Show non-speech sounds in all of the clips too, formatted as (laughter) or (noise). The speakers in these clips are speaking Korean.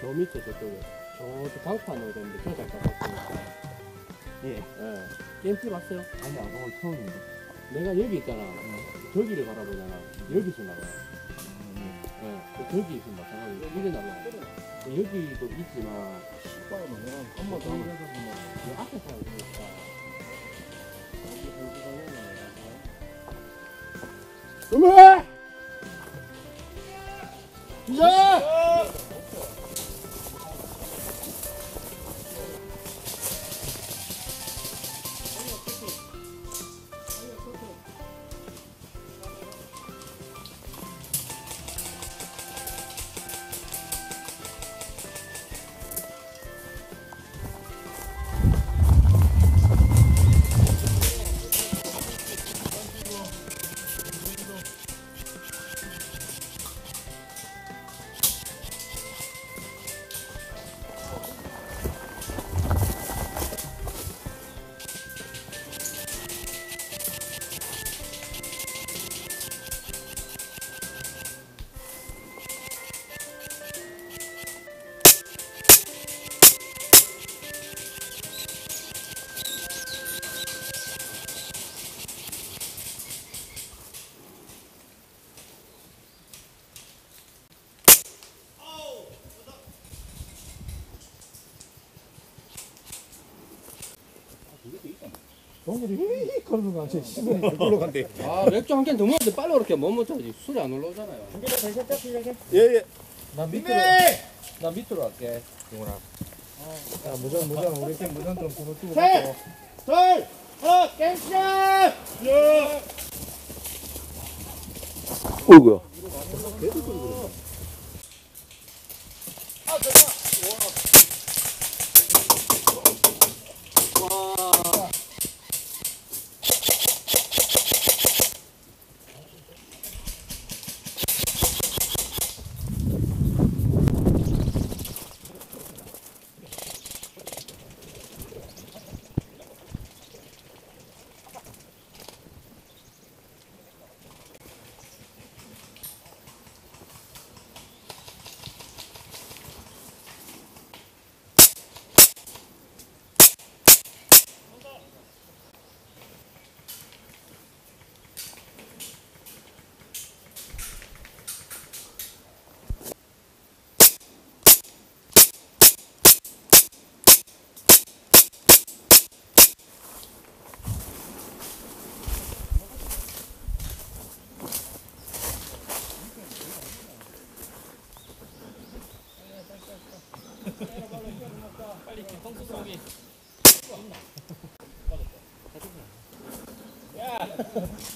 저 밑에 저쪽에 저쪽 강판으로 되는데 저잘 가봤어요. 예. 예. 게임집 왔어요? 아니, 안 가본 처음인데. 내가 여기 있잖아. 저기를 바라보잖아. 여기서 나와. 음. 예. 그 저기 있으면 마찬가지. 이래 나와. 여기도 있지만 내가 한번 더 해서 뭐. 그 앞에 있으니까. 음해! 이제! 동물이 휘휘 거리는 거 같아. 시간이 잘 굴러간대. 아, 맥주 한 캔 더 먹는데 빨리 그렇게 못 먹자지. 술이 안 올라오잖아요. 예, 예. 나 밑으로 나 밑으로 갈게 용훈아 자, 무전, 무전. 우리 팀 무전 좀 그거 쓰고 셋! 갖고. 둘, 하나, 게임 시작! 어이구야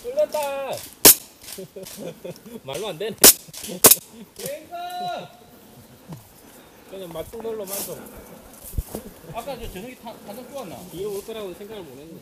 끌렸다. (laughs) (laughs) 말로 안 되네. 그냥 맞춘 걸로 만족. 아까 저 저녁에 타, 타전 좋았나? 뒤에 올 거라고 생각을 못 했네.